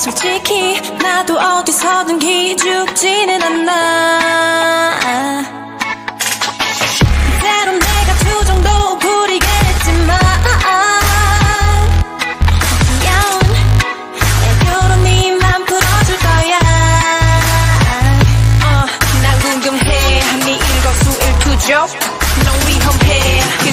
솔직히 나도 어디서든 기죽지는 않아 때론 내가 투정도 부리게 했지만 귀여운 애교로 네맘 풀어줄 거야. 어, 난 궁금해. 네 일거수일투족. 넌 위험해. 그